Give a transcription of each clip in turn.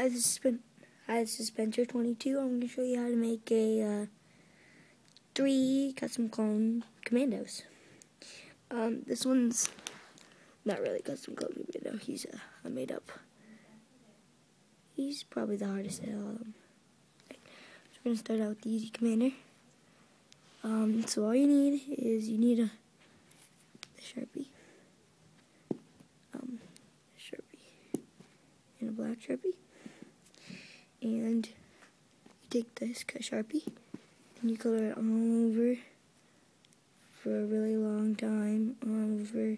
Hi, this is, Hi, this is Spencer22. I'm going to show you how to make a uh, three custom clone commandos. Um, this one's not really custom clone commando. He's a made up. He's probably the hardest all of them. So we're going to start out with the easy commander. Um, so all you need is you need a, a Sharpie. Um, Sharpie. And a black Sharpie and you take this cut Sharpie and you color it all over for a really long time all over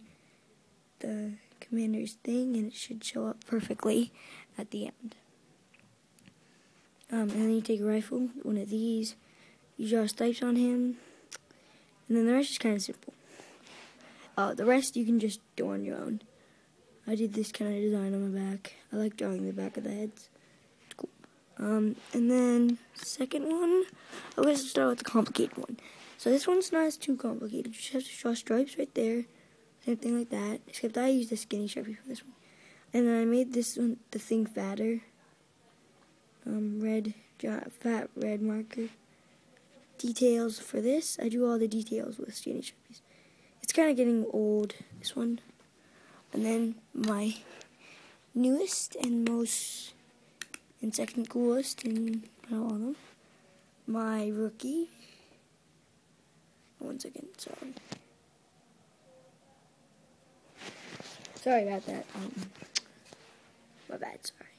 the commander's thing and it should show up perfectly at the end. Um, and then you take a rifle, one of these, you draw stripes on him, and then the rest is kind of simple. Uh, the rest you can just do on your own. I did this kind of design on my back. I like drawing the back of the heads. Um, and then second one, I'm going to start with the complicated one. So this one's not as too complicated. You just have to draw stripes right there. Same thing like that. Except I used a skinny sharpie for this one. And then I made this one, the thing fatter. Um, red, fat red marker. Details for this, I do all the details with skinny sharpies. It's kind of getting old, this one. And then my newest and most and second coolest in all of them. My rookie. One second, sorry. Sorry about that. Um, my bad, sorry.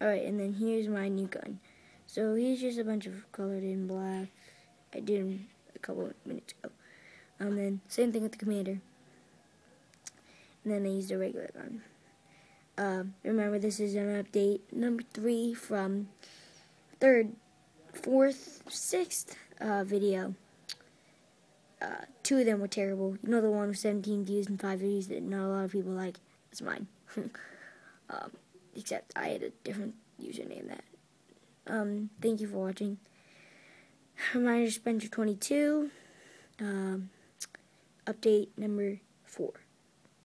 Alright, and then here's my new gun. So he's just a bunch of colored in black. I did him a couple minutes ago. And um, then same thing with the commander. And then I used a regular gun. Uh, remember, this is an update number three from third, fourth, sixth uh, video. Uh, two of them were terrible. You know the one with 17 views and 5 views that not a lot of people like? It's mine. um, except I had a different username that. Um, thank you for watching. My name is Spencer22. Um, update number 4.